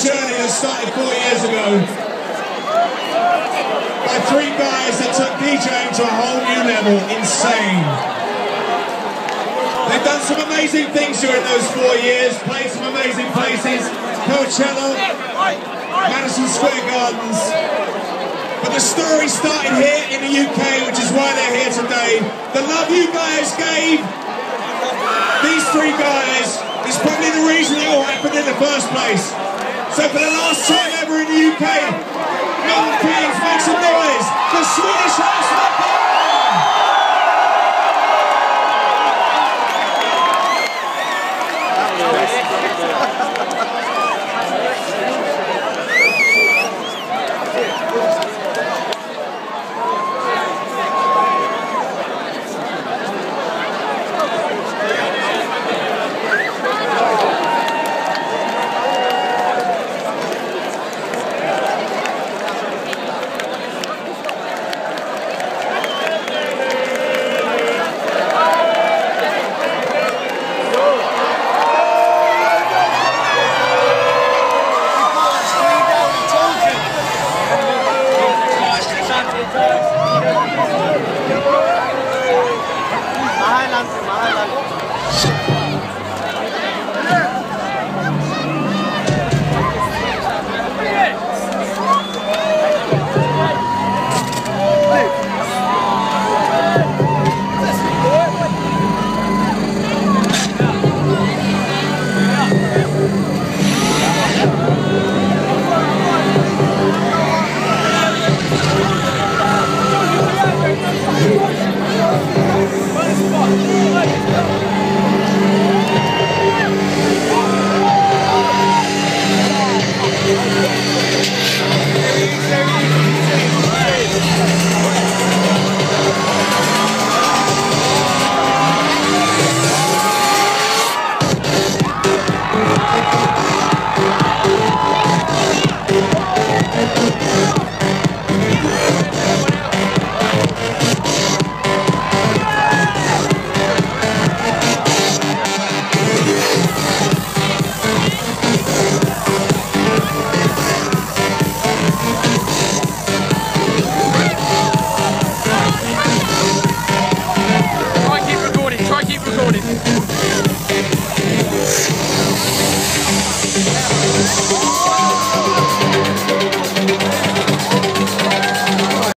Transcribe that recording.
journey that started four years ago by three guys that took DJing to a whole new level. Insane. They've done some amazing things during those four years, played some amazing places, Coachella, Madison Square Gardens. But the story started here in the UK, which is why they're here today. The love you guys gave these three guys is probably the reason it all happened in the first place. So for the last time ever in the UK, Malerland, Malerland.